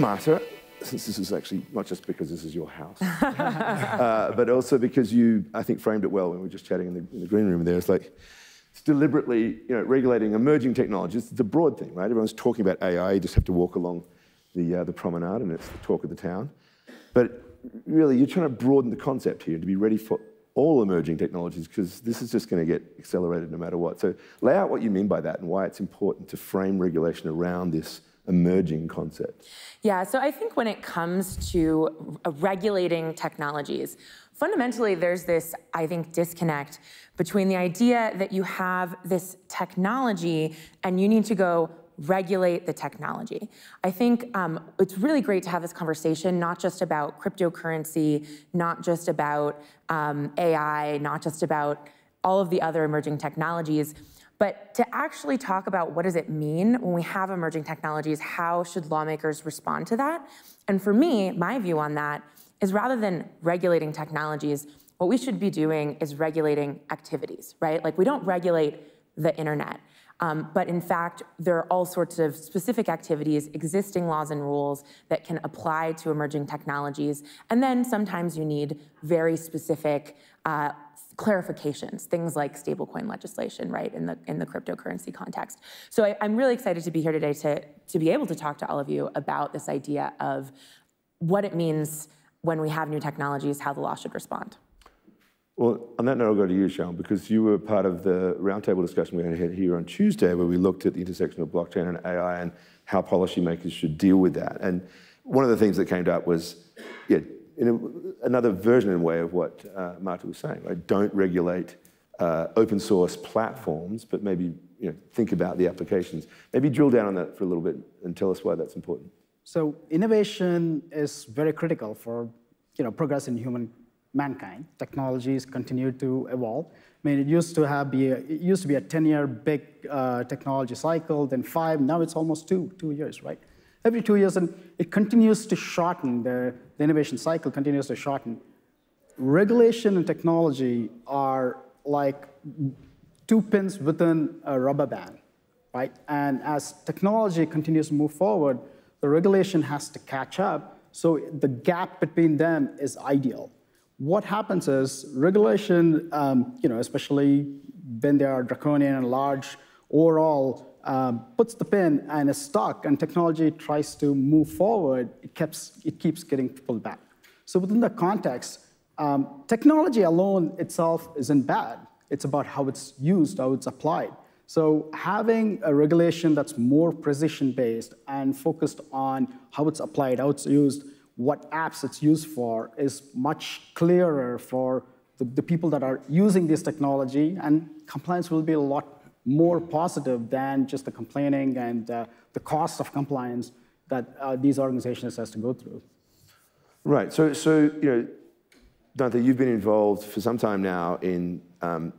Marta, since this is actually not just because this is your house, uh, but also because you, I think, framed it well when we were just chatting in the, in the green room there. It's like, it's deliberately you know, regulating emerging technologies. It's a broad thing, right? Everyone's talking about AI. You just have to walk along the, uh, the promenade and it's the talk of the town. But really, you're trying to broaden the concept here to be ready for all emerging technologies because this is just going to get accelerated no matter what. So lay out what you mean by that and why it's important to frame regulation around this emerging concept. Yeah, so I think when it comes to regulating technologies, fundamentally there's this, I think, disconnect between the idea that you have this technology and you need to go regulate the technology. I think um, it's really great to have this conversation, not just about cryptocurrency, not just about um, AI, not just about all of the other emerging technologies, but to actually talk about what does it mean when we have emerging technologies, how should lawmakers respond to that? And for me, my view on that is rather than regulating technologies, what we should be doing is regulating activities, right? Like we don't regulate the internet. Um, but in fact, there are all sorts of specific activities, existing laws and rules that can apply to emerging technologies. And then sometimes you need very specific uh, clarifications, things like stablecoin legislation, right, in the in the cryptocurrency context. So I, am really excited to be here today to to be able to talk to all of you about this idea of what it means when we have new technologies, how the law should respond. Well, on that note, I'll go to you, Shyam, because you were part of the roundtable discussion we had here on Tuesday, where we looked at the intersection of blockchain and AI and how policymakers should deal with that. And one of the things that came up was, yeah, in a, another version in a way of what uh, Marta was saying, right? Don't regulate uh, open source platforms, but maybe you know, think about the applications. Maybe drill down on that for a little bit and tell us why that's important. So innovation is very critical for you know, progress in human mankind. Technologies continue to evolve. I mean, it used to have be a, it used to be a 10-year big uh, technology cycle, then five. Now it's almost two, two years, right? Every two years, and it continues to shorten. The, the innovation cycle continues to shorten. Regulation and technology are like two pins within a rubber band, right? And as technology continues to move forward, the regulation has to catch up. So the gap between them is ideal what happens is regulation, um, you know, especially when they are draconian and large, overall um, puts the pin and is stuck, and technology tries to move forward, it keeps, it keeps getting pulled back. So within the context, um, technology alone itself isn't bad. It's about how it's used, how it's applied. So having a regulation that's more precision-based and focused on how it's applied, how it's used, what apps it's used for is much clearer for the, the, people that are using this technology, and compliance will be a lot more positive than just the complaining and uh, the cost of compliance that uh, these organizations has to go through. Right. So, so you know, Dante, you've been involved for some time now in um,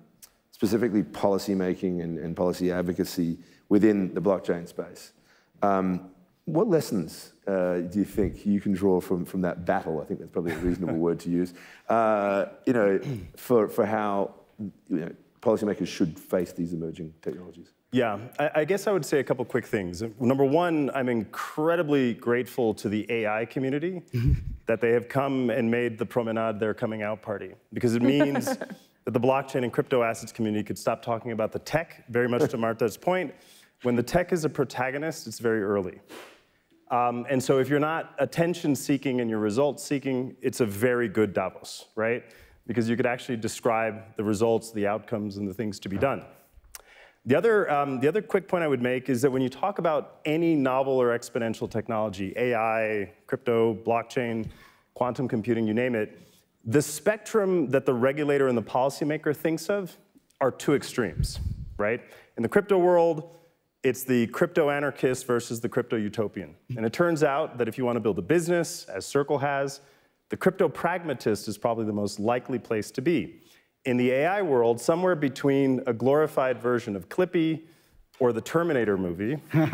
specifically policy making and, and, policy advocacy within the blockchain space. Um, what lessons uh, do you think you can draw from, from that battle? I think that's probably a reasonable word to use. Uh, you know, for, for how you know, policymakers should face these emerging technologies. Yeah, I, I, guess I would say a couple quick things. Number one, I'm incredibly grateful to the AI community that they have come and made the promenade their coming out party because it means that the blockchain and crypto assets community could stop talking about the tech, very much to Marta's point. When the tech is a protagonist, it's very early. Um, and so if you're not attention seeking and you're results seeking, it's a very good Davos, right? Because you could actually describe the results, the outcomes, and the things to be done. The other, um, the other quick point I would make is that when you talk about any novel or exponential technology, AI, crypto, blockchain, quantum computing, you name it, the spectrum that the regulator and the policymaker thinks of are two extremes, right? In the crypto world, it's the crypto anarchist versus the crypto utopian. And it turns out that if you want to build a business, as Circle has, the crypto pragmatist is probably the most likely place to be. In the AI world, somewhere between a glorified version of Clippy or the Terminator movie,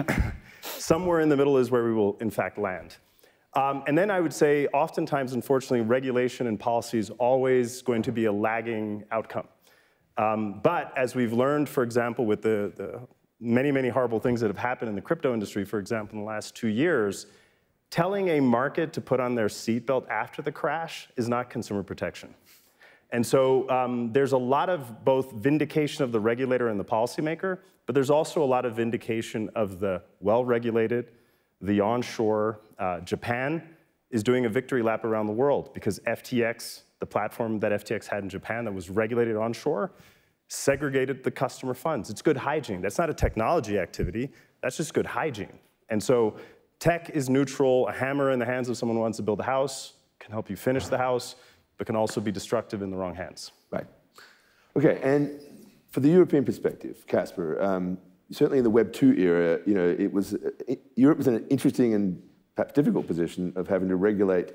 somewhere in the middle is where we will, in fact, land. Um, and then I would say, oftentimes, unfortunately, regulation and policy is always going to be a lagging outcome. Um, but as we've learned, for example, with the, the many, many horrible things that have happened in the crypto industry, for example, in the last two years, telling a market to put on their seatbelt after the crash is not consumer protection. And so um, there's a lot of both vindication of the regulator and the policymaker, but there's also a lot of vindication of the well regulated, the onshore. Uh, Japan is doing a victory lap around the world because FTX, the platform that FTX had in Japan that was regulated onshore, segregated the customer funds. It's good hygiene. That's not a technology activity, that's just good hygiene. And so tech is neutral. A hammer in the hands of someone who wants to build a house can help you finish the house but can also be destructive in the wrong hands. Right. Okay, and for the European perspective, Casper, um, certainly in the Web 2 era, you know, it was, it, Europe was in an interesting and perhaps difficult position of having to regulate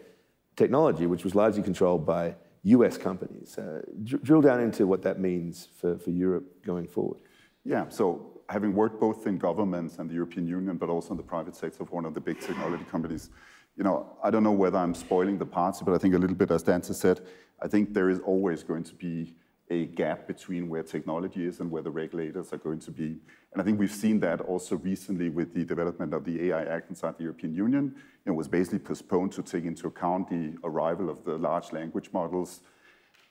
technology, which was largely controlled by US companies. Uh, drill down into what that means for, for Europe going forward. Yeah, so having worked both in governments and the European Union, but also in the private sector of one of the big technology companies, you know, I don't know whether I'm spoiling the party, but I think a little bit, as Dante said, I think there is always going to be a gap between where technology is and where the regulators are going to be. And I think we've seen that also recently with the development of the AI Act inside the European Union. It was basically postponed to take into account the arrival of the large language models.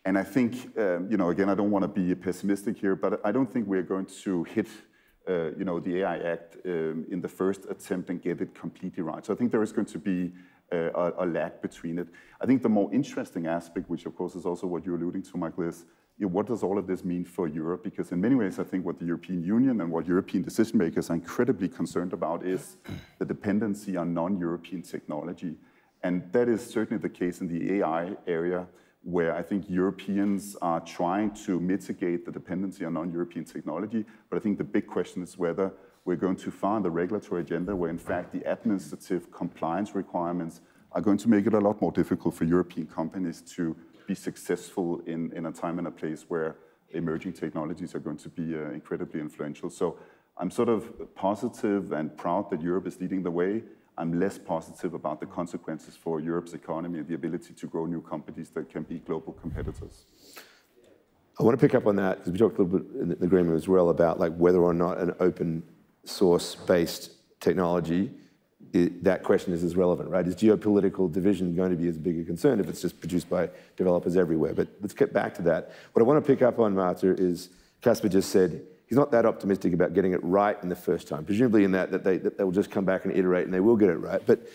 And I think, um, you know, again, I don't want to be pessimistic here, but I don't think we're going to hit uh, you know, the AI Act um, in the first attempt and get it completely right. So I think there is going to be uh, a, a, lag between it. I think the more interesting aspect, which of course is also what you're alluding to, Michael, is you know, what does all of this mean for Europe? Because in many ways, I think what the European Union and what European decision makers are incredibly concerned about is the dependency on non-European technology. And that is certainly the case in the AI area where I think Europeans are trying to mitigate the dependency on non-European technology. But I think the big question is whether we're going too far on the regulatory agenda, where in fact the administrative compliance requirements are going to make it a lot more difficult for European companies to be successful in, in a time and a place where emerging technologies are going to be uh, incredibly influential. So I'm sort of positive and proud that Europe is leading the way. I'm less positive about the consequences for Europe's economy and the ability to grow new companies that can be global competitors. I want to pick up on that because we talked a little bit in the agreement as well about like whether or not an open source based technology it, that question is as relevant, right? Is geopolitical division going to be as big a concern if it's just produced by developers everywhere? But let's get back to that. What I want to pick up on, Marta, is Casper just said he's not that optimistic about getting it right in the first time. Presumably, in that, that they, that they will just come back and iterate and they will get it right. But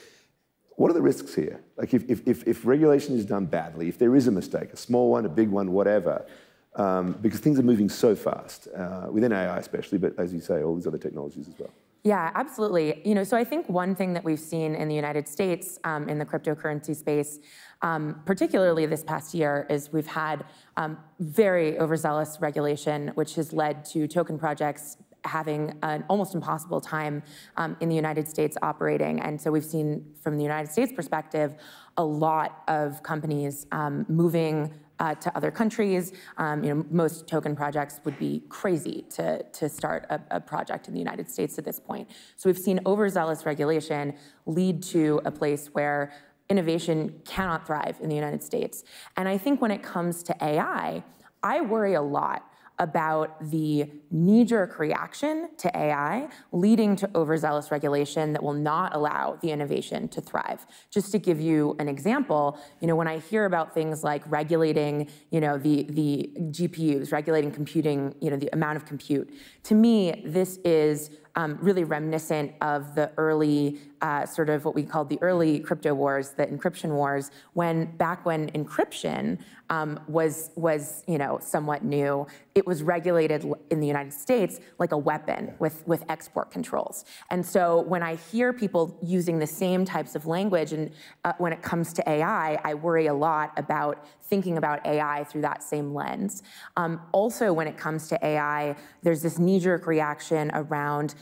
what are the risks here? Like, if, if, if regulation is done badly, if there is a mistake, a small one, a big one, whatever, um, because things are moving so fast, uh, within AI especially, but as you say, all these other technologies as well. Yeah, absolutely. You know, so I think one thing that we've seen in the United States um, in the cryptocurrency space um, particularly this past year, is we've had um, very overzealous regulation, which has led to token projects having an almost impossible time um, in the United States operating. And so we've seen from the United States perspective, a lot of companies um, moving uh, to other countries. Um, you know, most token projects would be crazy to, to start a, a, project in the United States at this point. So we've seen overzealous regulation lead to a place where innovation cannot thrive in the United States. And I think when it comes to AI, I worry a lot about the knee-jerk reaction to AI leading to overzealous regulation that will not allow the innovation to thrive. Just to give you an example, you know, when I hear about things like regulating, you know, the, the GPUs, regulating computing, you know, the amount of compute, to me, this is um, really reminiscent of the early uh, sort of what we called the early crypto wars, the encryption wars, when back when encryption um, was was you know somewhat new, it was regulated in the United States like a weapon with with export controls. And so when I hear people using the same types of language, and uh, when it comes to AI, I worry a lot about thinking about AI through that same lens. Um, also, when it comes to AI, there's this knee-jerk reaction around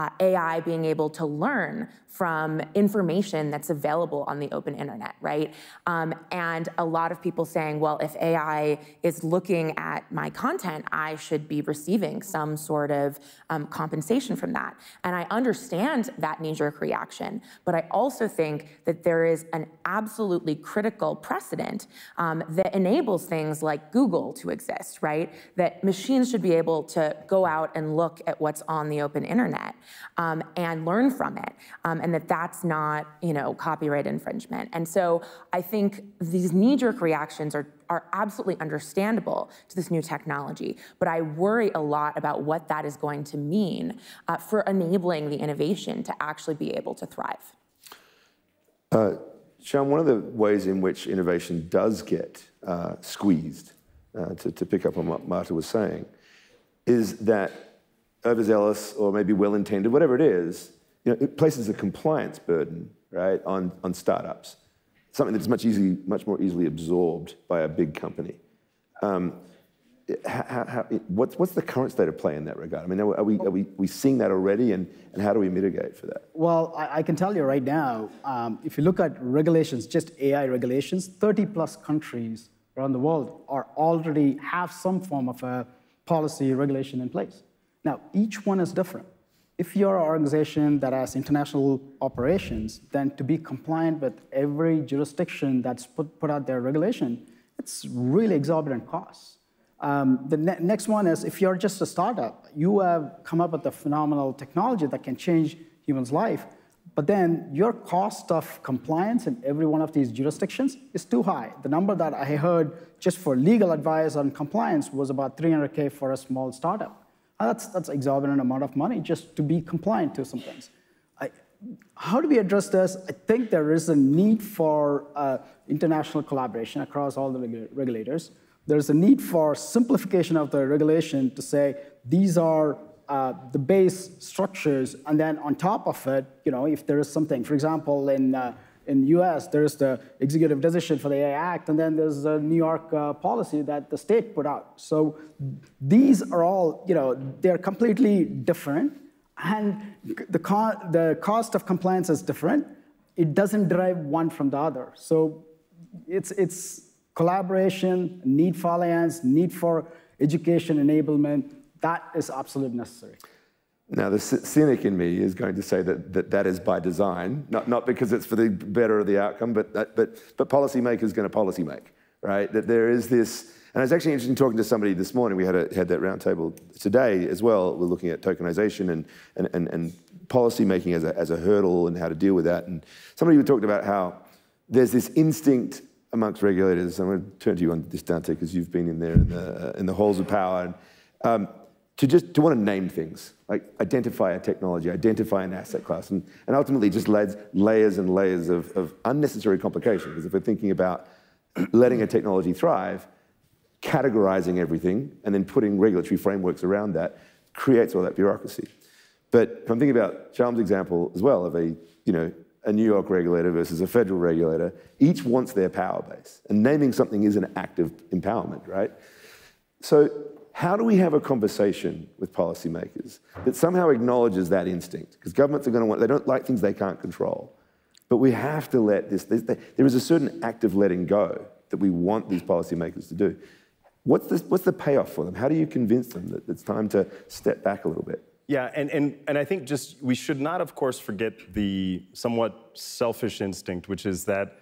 uh, AI being able to learn from information that's available on the open internet, right? Um, and a lot of people saying, well, if AI is looking at my content, I should be receiving some sort of um, compensation from that. And I understand that knee-jerk reaction, but I also think that there is an absolutely critical precedent um, that enables things like Google to exist, right? That machines should be able to go out and look at what's on the open internet. Um, and learn from it, um, and that that's not, you know, copyright infringement. And so I think these knee-jerk reactions are are absolutely understandable to this new technology, but I worry a lot about what that is going to mean uh, for enabling the innovation to actually be able to thrive. Uh, Shyam, one of the ways in which innovation does get uh, squeezed, uh, to, to pick up on what Marta was saying, is that overzealous or maybe well-intended, whatever it is, you know, it places a compliance burden, right, on, on startups, something that's much, easy, much more easily absorbed by a big company. Um, how, how, what's, what's the current state of play in that regard? I mean, are we, are we, we seeing that already, and, and how do we mitigate for that? Well, I, I can tell you right now, um, if you look at regulations, just AI regulations, 30 plus countries around the world are already have some form of a policy regulation in place. Now, each one is different. If you're an organization that has international operations, then to be compliant with every jurisdiction that's put, put out their regulation, it's really exorbitant costs. Um, the ne next one is if you're just a startup, you have come up with a phenomenal technology that can change humans' life, but then your cost of compliance in every one of these jurisdictions is too high. The number that I heard just for legal advice on compliance was about 300K for a small startup. That's, that's exorbitant amount of money just to be compliant to some things. I, how do we address this? I think there is a need for uh, international collaboration across all the regulators there's a need for simplification of the regulation to say these are uh, the base structures, and then on top of it, you know, if there is something, for example, in uh, in the U.S. there's the executive decision for the AI Act, and then there's a New York uh, policy that the state put out. So these are all, you know, they're completely different, and the co the cost of compliance is different. It doesn't derive one from the other. So it's it's collaboration, need for alliance, need for education enablement, that is absolutely necessary. Now, the cynic in me is going to say that that, that is by design, not, not because it's for the better of the outcome, but, but, but policymakers going to policy make, right? That there is this, and it's actually interesting talking to somebody this morning. We had, a, had that roundtable today as well. We're looking at tokenization and, and, and, and policy making as a, as a hurdle and how to deal with that. And somebody who talked about how there's this instinct amongst regulators, I'm going to turn to you on this, Dante, because you've been in there in the, uh, in the halls of power, and, um, to just to want to name things, like identify a technology, identify an asset class, and, and ultimately just layers, layers and layers of, of unnecessary complication. Because if we're thinking about letting a technology thrive, categorizing everything and then putting regulatory frameworks around that creates all that bureaucracy. But if I'm thinking about Shyam's example as well of a, you know, a New York regulator versus a federal regulator, each wants their power base. And naming something is an act of empowerment, right? So, how do we have a conversation with policymakers that somehow acknowledges that instinct? Because governments are going to want, they don't like things they can't control. But we have to let this, there is a certain act of letting go that we want these policymakers to do. What's the, what's the payoff for them? How do you convince them that it's time to step back a little bit? Yeah, and, and, and I think just we should not, of course, forget the somewhat selfish instinct, which is that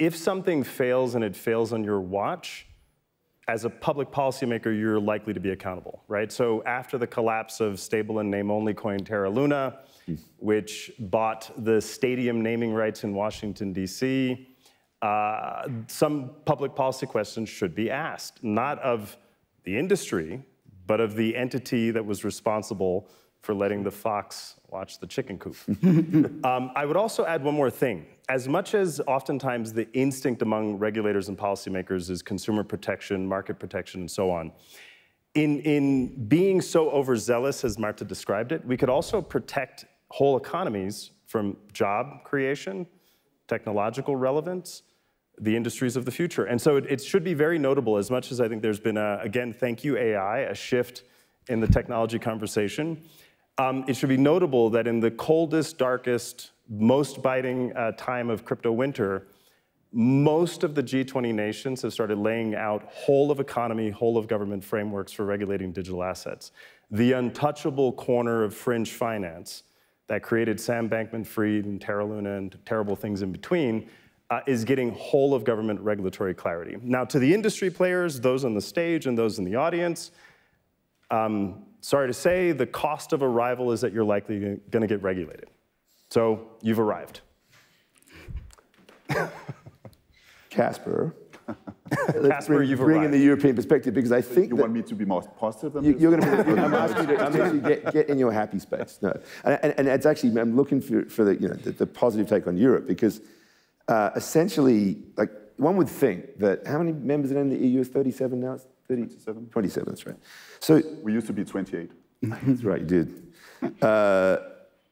if something fails and it fails on your watch, as a public policymaker, you're likely to be accountable, right? So after the collapse of stable and name-only coin Terra Luna, which bought the stadium naming rights in Washington, D.C., uh, some public policy questions should be asked, not of the industry, but of the entity that was responsible for letting the fox watch the chicken coop. um, I would also add one more thing. As much as oftentimes the instinct among regulators and policymakers is consumer protection, market protection, and so on, in, in being so overzealous as Marta described it, we could also protect whole economies from job creation, technological relevance, the industries of the future. And so it, it, should be very notable, as much as I think there's been, a, again, thank you AI, a shift in the technology conversation. Um, it should be notable that in the coldest, darkest, most biting uh, time of crypto winter, most of the G20 nations have started laying out whole of economy, whole of government frameworks for regulating digital assets. The untouchable corner of fringe finance that created Sam Bankman-Fried and Terra Luna and terrible things in between uh, is getting whole of government regulatory clarity. Now, to the industry players, those on the stage and those in the audience, Um, sorry to say, the cost of arrival is that you're likely going to get regulated. So you've arrived. Casper. Casper, bring, you've bring in the European perspective because I think You that want me to be more positive than you, this? you're going to. I'm asking you to, I'm asking you to get, get in your happy space. No, and, and, and it's actually I'm looking for, for the you know the, the positive take on Europe because uh, essentially like one would think that how many members are in the EU is 37 now? It's 30, 27. 27. That's right. So We used to be 28. that's right, you did. Uh,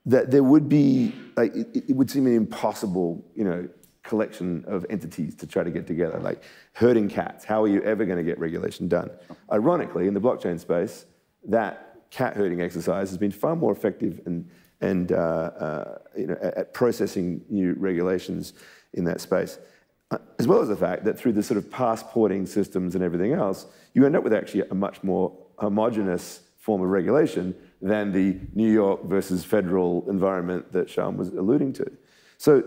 that there would be, like, it, it would seem an impossible, you know, collection of entities to try to get together. Like herding cats, how are you ever going to get regulation done? Ironically, in the blockchain space, that cat herding exercise has been far more effective and, and uh, uh, you know, at, at processing new regulations in that space. Uh, as well as the fact that through the sort of passporting systems and everything else, you end up with actually a much more homogenous form of regulation than the New York versus federal environment that Shyam was alluding to. So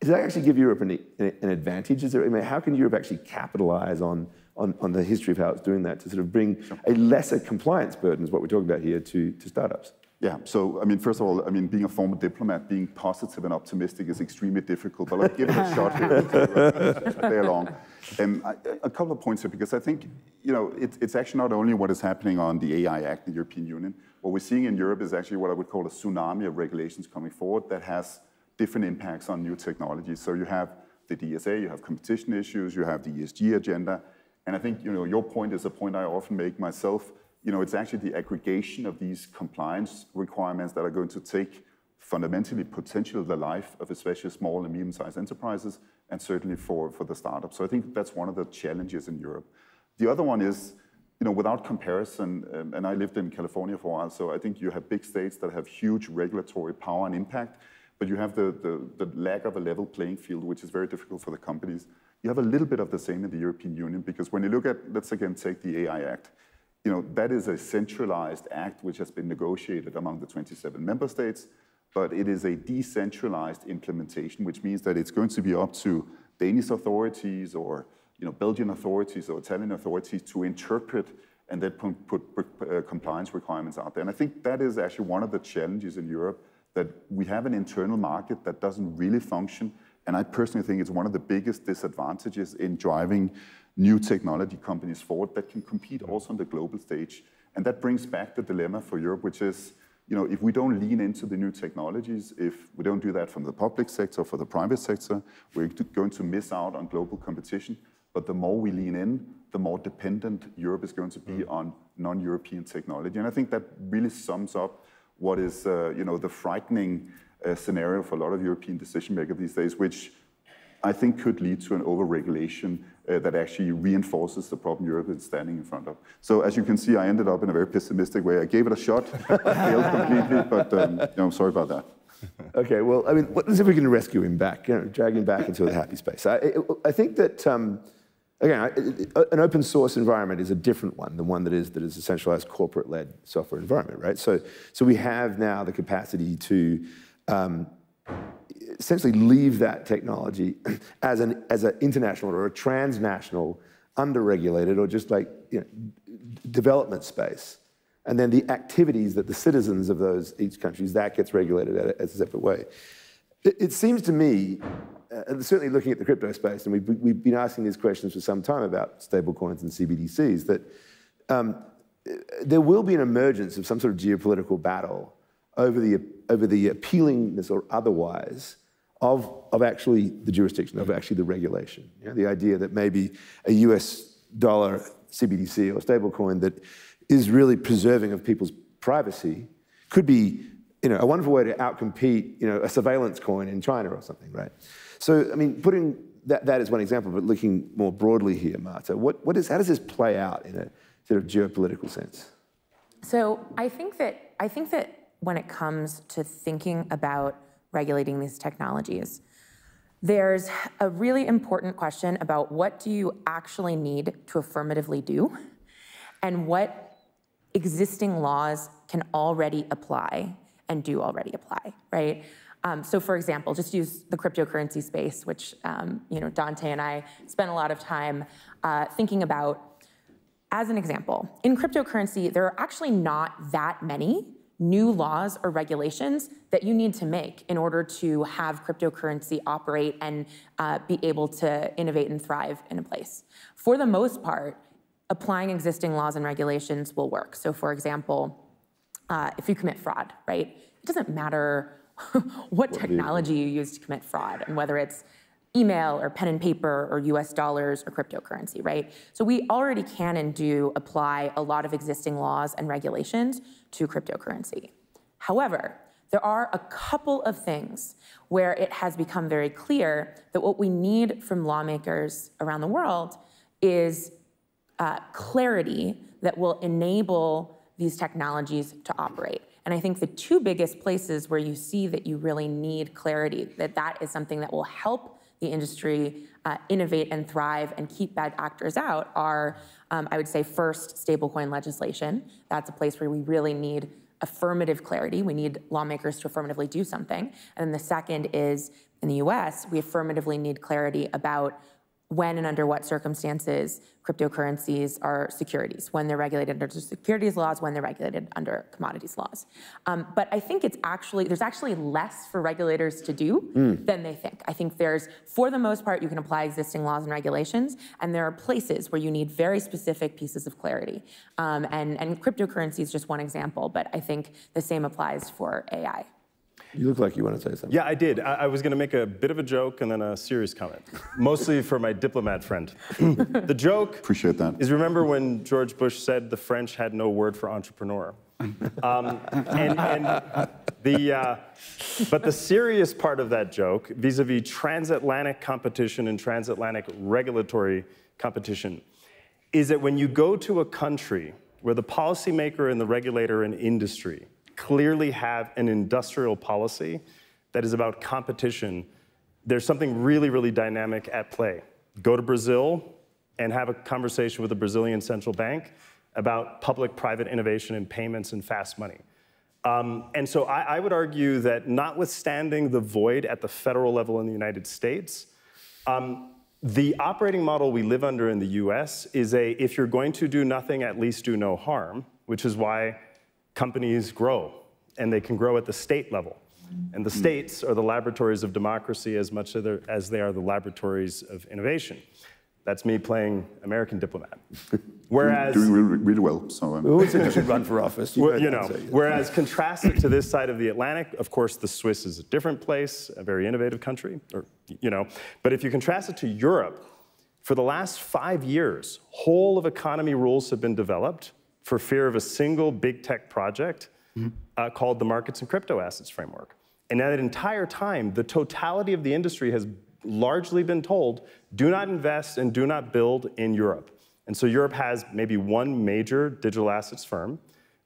does that actually give Europe an, an advantage? Is there, I mean, how can Europe actually capitalize on, on, on the history of how it's doing that to sort of bring a lesser compliance burden, is what we're talking about here, to, to startups? Yeah, so I mean, first of all, I mean, being a former diplomat, being positive and optimistic is extremely difficult, but let's give it a shot here play along. And I, a couple of points here, because I think, you know, it, it's actually not only what is happening on the AI Act in the European Union. What we're seeing in Europe is actually what I would call a tsunami of regulations coming forward that has different impacts on new technologies. So you have the DSA, you have competition issues, you have the ESG agenda, and I think, you know, your point is a point I often make myself, you know, it's actually the aggregation of these compliance requirements that are going to take fundamentally potentially the life of especially small and medium-sized enterprises and certainly for, for the startups. So I think that's one of the challenges in Europe. The other one is, you know, without comparison, um, and I lived in California for a while, so I think you have big states that have huge regulatory power and impact, but you have the, the, the lack of a level playing field, which is very difficult for the companies. You have a little bit of the same in the European Union, because when you look at, let's again take the AI Act, you know, that is a centralized act which has been negotiated among the 27 member states, but it is a decentralized implementation, which means that it's going to be up to Danish authorities or you know, Belgian authorities or Italian authorities to interpret and then put, put, uh, compliance requirements out there. And I think that is actually one of the challenges in Europe, that we have an internal market that doesn't really function. And I personally think it's one of the biggest disadvantages in driving new technology companies forward that can compete also on the global stage. And that brings back the dilemma for Europe, which is, you know, if we don't lean into the new technologies, if we don't do that from the public sector or for the private sector, we're going to miss out on global competition. But the more we lean in, the more dependent Europe is going to be on non-European technology. And I think that really sums up what is, uh, you know, the frightening uh, scenario for a lot of European decision makers these days, which I think could lead to an over-regulation uh, that actually reinforces the problem Europe is standing in front of. So as you can see, I ended up in a very pessimistic way. I gave it a shot, failed completely, but um, you know, I'm sorry about that. Okay, well, I mean, what is if we can rescue him back, you know, drag him back into the happy space? I, I, think that, um, again, an open source environment is a different one than one that is, that is a centralized corporate-led software environment, right? So, so we have now the capacity to um, essentially leave that technology as an as an international or a transnational, underregulated or just like you know, development space, and then the activities that the citizens of those each countries that gets regulated as a separate way. It, seems to me, uh, certainly looking at the crypto space, and we've, we've been asking these questions for some time about stablecoins and CBDCs, that um, there will be an emergence of some sort of geopolitical battle over the, over the appealingness or otherwise of, of actually the jurisdiction, of actually the regulation. You know, the idea that maybe a US dollar CBDC or stablecoin that is really preserving of people's privacy could be you know, a wonderful way to outcompete you know, a surveillance coin in China or something, right? So, I mean, putting that, that as one example, but looking more broadly here, Marta, what, what is, how does this play out in a sort of geopolitical sense? So I think that I think that when it comes to thinking about regulating these technologies, there's a really important question about what do you actually need to affirmatively do and what existing laws can already apply and do already apply, right? Um, so for example, just use the cryptocurrency space, which um, you know Dante and I spent a lot of time uh, thinking about as an example, in cryptocurrency, there are actually not that many new laws or regulations that you need to make in order to have cryptocurrency operate and uh, be able to innovate and thrive in a place. For the most part, applying existing laws and regulations will work. So for example, uh, if you commit fraud, right? It doesn't matter what technology you use to commit fraud and whether it's email or pen and paper or US dollars or cryptocurrency, right? So we already can and do apply a lot of existing laws and regulations to cryptocurrency. However, there are a couple of things where it has become very clear that what we need from lawmakers around the world is uh, clarity that will enable these technologies to operate. And I think the two biggest places where you see that you really need clarity, that that is something that will help the industry uh, innovate and thrive and keep bad actors out are, um, I would say, first, stablecoin legislation. That's a place where we really need affirmative clarity. We need lawmakers to affirmatively do something. And then the second is in the US, we affirmatively need clarity about when and under what circumstances cryptocurrencies are securities, when they're regulated under securities laws, when they're regulated under commodities laws. Um, but I think it's actually, there's actually less for regulators to do mm. than they think. I think there's, for the most part, you can apply existing laws and regulations, and there are places where you need very specific pieces of clarity. Um, and, and cryptocurrency is just one example, but I think the same applies for AI. You look like you want to say something. Yeah, I did. I, I was going to make a bit of a joke and then a serious comment, mostly for my diplomat friend. the joke Appreciate that. is remember when George Bush said the French had no word for entrepreneur? Um, and, and, the, uh, but the serious part of that joke, vis-a-vis -vis transatlantic competition and transatlantic regulatory competition, is that when you go to a country where the policymaker and the regulator and industry clearly have an industrial policy that is about competition, there's something really, really dynamic at play. Go to Brazil and have a conversation with the Brazilian central bank about public-private innovation in payments and fast money. Um, and so I, I, would argue that notwithstanding the void at the federal level in the United States, um, the operating model we live under in the US is a if you're going to do nothing, at least do no harm, which is why companies grow, and they can grow at the state level. And the hmm. states are the laboratories of democracy as much as they are the laboratories of innovation. That's me playing American diplomat. Whereas doing really, really well. So um. who said you should run for office? You, well, you know. Whereas contrasted to this side of the Atlantic, of course, the Swiss is a different place, a very innovative country, or you know. But if you contrast it to Europe, for the last five years, whole of economy rules have been developed for fear of a single big tech project mm-hmm. uh, called the Markets and Crypto Assets Framework. And that entire time, the totality of the industry has largely been told do not invest and do not build in Europe. And so Europe has maybe one major digital assets firm,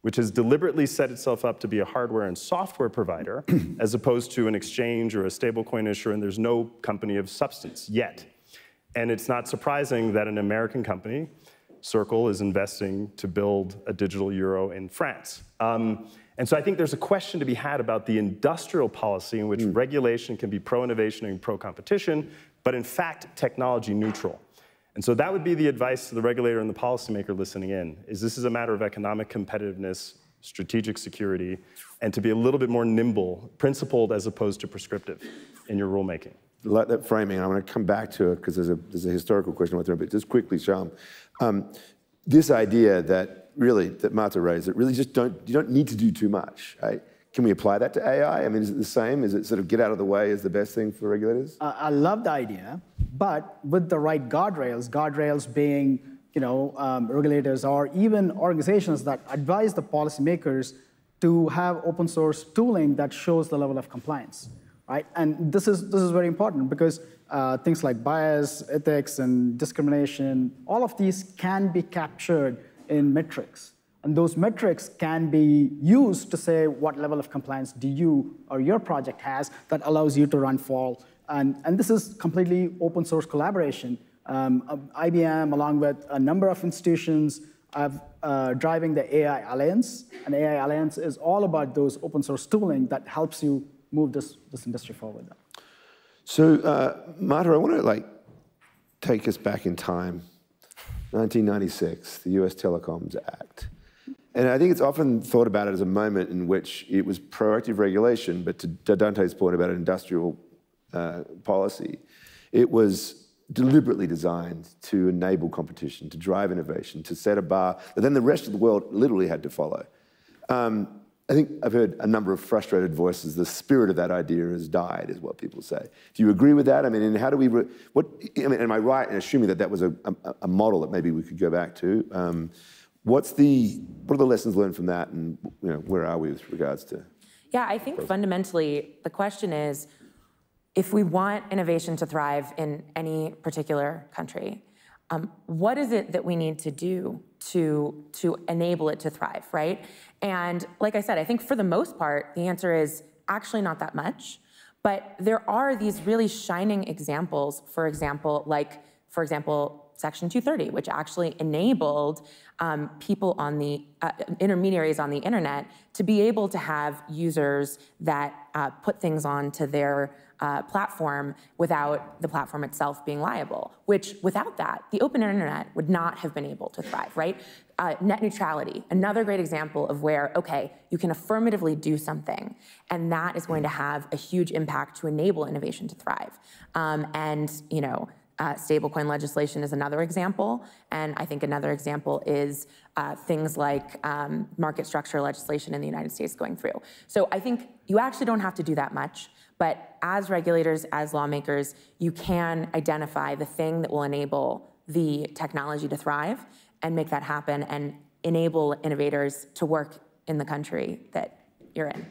which has deliberately set itself up to be a hardware and software provider, as opposed to an exchange or a stablecoin issuer, and there's no company of substance yet. And it's not surprising that an American company Circle is investing to build a digital euro in France. Um, and so I think there's a question to be had about the industrial policy in which mm. regulation can be pro-innovation and pro-competition, but in fact, technology neutral. And so that would be the advice to the regulator and the policymaker listening in, is this is a matter of economic competitiveness, strategic security, and to be a little bit more nimble, principled as opposed to prescriptive in your rulemaking. Like that framing, I'm going to come back to it because there's a, there's a historical question with there, but just quickly, Shyam, um, this idea that really, that Marta raised, that really just don't, you don't need to do too much, right? Can we apply that to AI? I mean, is it the same? Is it sort of get out of the way is the best thing for regulators? Uh, I love the idea, but with the right guardrails, guardrails being, you know, um, regulators or even organizations that advise the policymakers to have open source tooling that shows the level of compliance, right? And this is, this is very important because uh, things like bias, ethics, and discrimination, all of these can be captured in metrics. And those metrics can be used to say what level of compliance do you or your project has that allows you to run fall. And, and this is completely open source collaboration. Um, IBM, along with a number of institutions, are uh, driving the AI Alliance. And AI Alliance is all about those open source tooling that helps you move this, this industry forward. So, uh, Marta, I want to like take us back in time 1996, the US Telecoms Act. And I think it's often thought about it as a moment in which it was proactive regulation, but to Dante's point about industrial uh, policy, it was deliberately designed to enable competition, to drive innovation, to set a bar that then the rest of the world literally had to follow. Um, I think I've heard a number of frustrated voices. The spirit of that idea has died, is what people say. Do you agree with that? I mean, and how do we? what? I mean, am I right in assuming that that was a, a, a model that maybe we could go back to? Um, What's the, what are the lessons learned from that and you know, where are we with regards to? Yeah, I think fundamentally the question is, if we want innovation to thrive in any particular country, um, what is it that we need to do to, to enable it to thrive, right? And like I said, I think for the most part, the answer is actually not that much. But there are these really shining examples, for example, like, for example, Section 230, which actually enabled um, people on the uh, intermediaries on the internet to be able to have users that uh, put things onto their uh, platform without the platform itself being liable, which without that, the open internet would not have been able to thrive, right? Uh, net neutrality, another great example of where, okay, you can affirmatively do something, and that is going to have a huge impact to enable innovation to thrive. Um, and, you know, uh, stablecoin legislation is another example, and I think another example is uh, things like um, market structure legislation in the United States going through. So I think you actually don't have to do that much, but as regulators, as lawmakers, you can identify the thing that will enable the technology to thrive and make that happen and enable innovators to work in the country that you're in.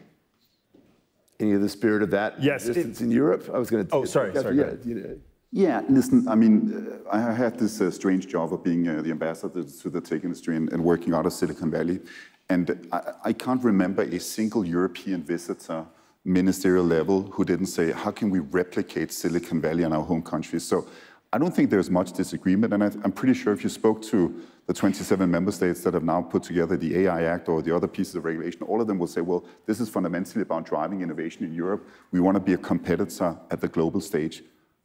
Any of the spirit of that yes, existence it, in Europe? I was going to. Oh, sorry, sorry. Yeah, you know. Yeah, listen, I mean, uh, I had this uh, strange job of being uh, the ambassador to the tech industry and, and, working out of Silicon Valley. And I, I, can't remember a single European visitor, ministerial level, who didn't say, how can we replicate Silicon Valley in our home country? So I don't think there's much disagreement. And I, I'm pretty sure if you spoke to the 27 member states that have now put together the AI Act or the other pieces of regulation, all of them will say, well, this is fundamentally about driving innovation in Europe. We want to be a competitor at the global stage.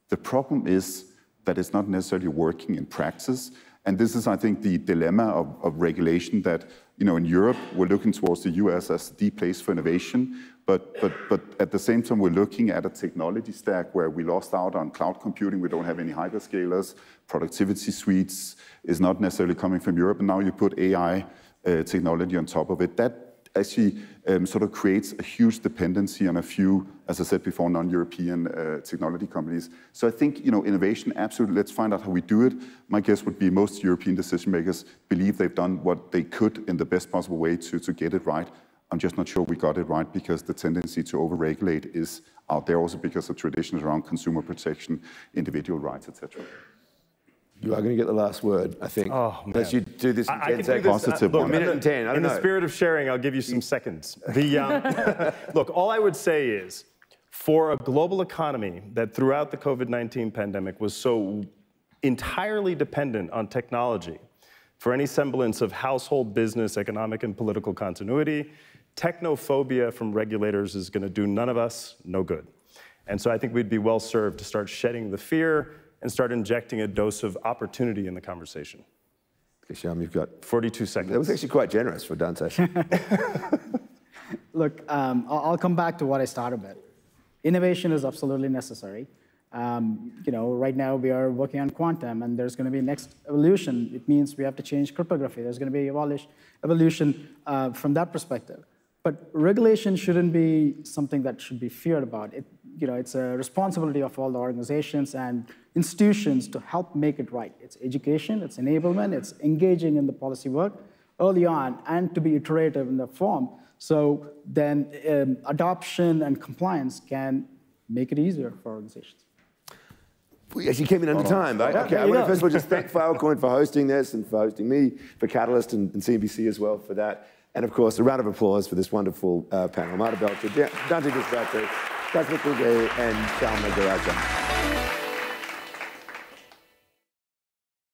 The problem is that it's not necessarily working in practice. And this is, I think, the dilemma of, of, regulation that, you know, in Europe, we're looking towards the US as the place for innovation. But, but, but at the same time, we're looking at a technology stack where we lost out on cloud computing. We don't have any hyperscalers. Productivity suites is not necessarily coming from Europe. And now you put AI uh, technology on top of it. That actually um, sort of creates a huge dependency on a few, as I said before, non-European uh, technology companies. So I think, you know, innovation, absolutely, let's find out how we do it. My guess would be most European decision makers believe they've done what they could in the best possible way to, to get it right. I'm just not sure we got it right because the tendency to over-regulate is out there also because of traditions around consumer protection, individual rights, etc. You are going to get the last word, I think. Oh, man. Unless you do this in I, 10 I seconds. This, Positive uh, look, one. minute and 10, I don't In know. the spirit of sharing, I'll give you some seconds. The, um, look, all I would say is, for a global economy that throughout the COVID-19 pandemic was so entirely dependent on technology for any semblance of household business, economic, and political continuity, technophobia from regulators is going to do none of us no good. And so I think we'd be well served to start shedding the fear and start injecting a dose of opportunity in the conversation. Shyam, you've got 42 seconds. That was actually quite generous for Dante. Look, um, I'll come back to what I started with. Innovation is absolutely necessary. Um, you know, right now we are working on quantum, and there's going to be next evolution. It means we have to change cryptography. There's going to be a evolution uh, from that perspective. But regulation shouldn't be something that should be feared about. It, you know, it's a responsibility of all the organizations and institutions to help make it right. It's education, it's enablement, it's engaging in the policy work early on, and to be iterative in the form. So then um, adoption and compliance can make it easier for organizations. We actually came in under time, right? Okay, I want to first of all just thank Filecoin for hosting this and for hosting me, for Catalyst and, and CNBC as well for that. And of course, a round of applause for this wonderful uh, panel. Marta Belcher, Dante Disparte, Cosmic and Shyam Nagarajan.